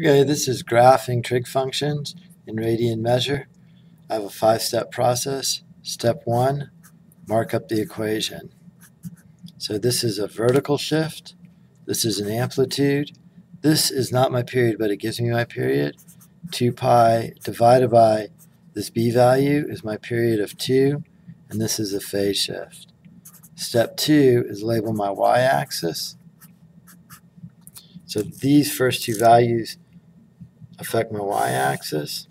Okay, this is graphing trig functions in radian measure. I have a five-step process. Step one, mark up the equation. So this is a vertical shift. This is an amplitude. This is not my period, but it gives me my period. 2 pi divided by this b value is my period of 2, and this is a phase shift. Step 2 is label my y-axis. So these first two values affect my y-axis.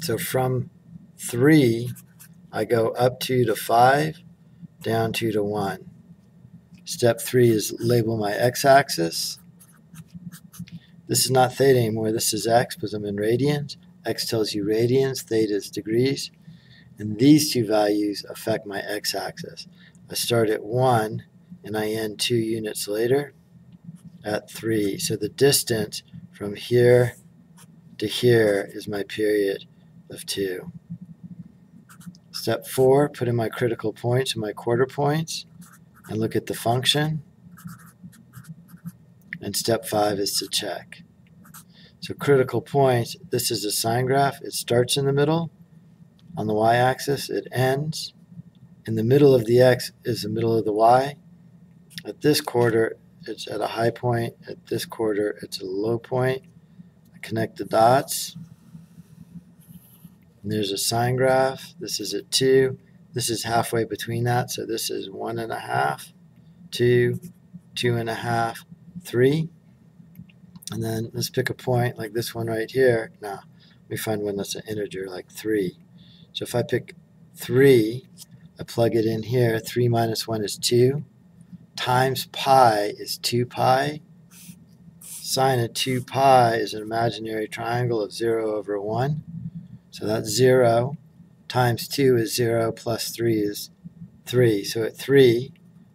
So from 3, I go up 2 to 5, down 2 to 1. Step 3 is label my x-axis. This is not theta anymore, this is x because I'm in radians. x tells you radians, theta is degrees. And these two values affect my x-axis. I start at 1 and I end 2 units later at 3. So the distance from here to here is my period of 2. Step 4, put in my critical points and my quarter points and look at the function. And step 5 is to check. So critical points, this is a sine graph. It starts in the middle on the y-axis. It ends. In the middle of the x is the middle of the y. At this quarter, it's at a high point. At this quarter, it's a low point. I connect the dots. And there's a sine graph. This is at 2. This is halfway between that. So this is 1.5, 2, 2.5, 3. And then let's pick a point like this one right here. Now, me find one that's an integer like 3. So if I pick 3, I plug it in here. 3 minus 1 is 2 times pi is 2 pi. Sine of 2 pi is an imaginary triangle of 0 over 1. So that's 0 times 2 is 0 plus 3 is 3. So at 3,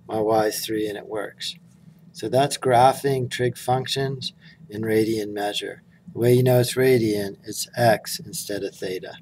my y is 3 and it works. So that's graphing trig functions in radian measure. The way you know it's radian, it's x instead of theta.